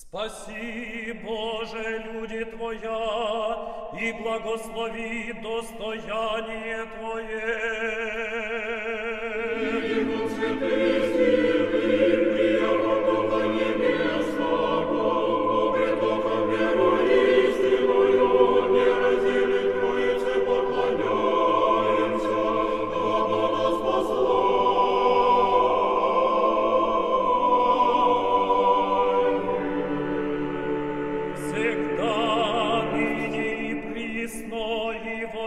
Спаси, Боже, люди Твоя, и благослови достояние Твое.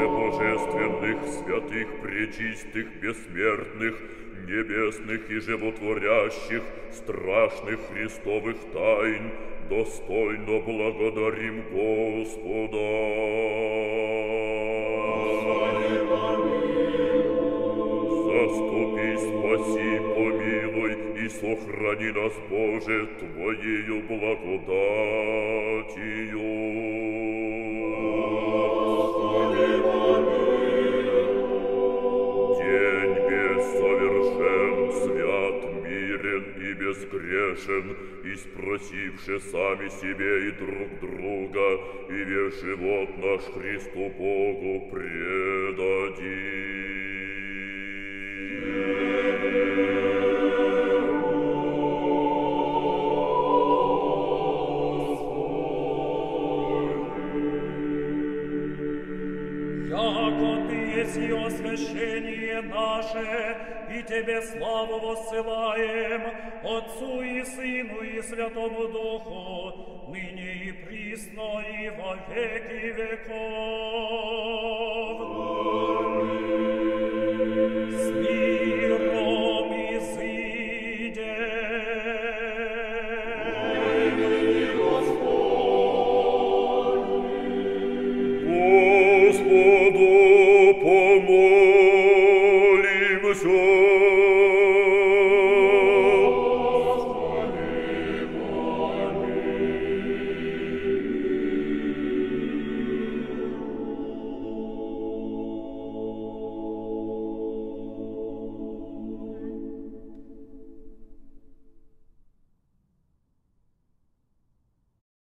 приимше божественных, святых, пречистых, бессмертных, небесных и животворящих, страшных Христовых тайн, достойно благодарим Господа. Заступи, спаси, помилуй и сохрани нас, Боже, Твоею благодатью. Безгрешен, и спросивши сами себе и друг друга, и весь живот наш Христу Богу предадим. Еси освящение наше, и Тебе славу воссылаем, Отцу и Сыну и Святому Духу, ныне и присно и во веки веков.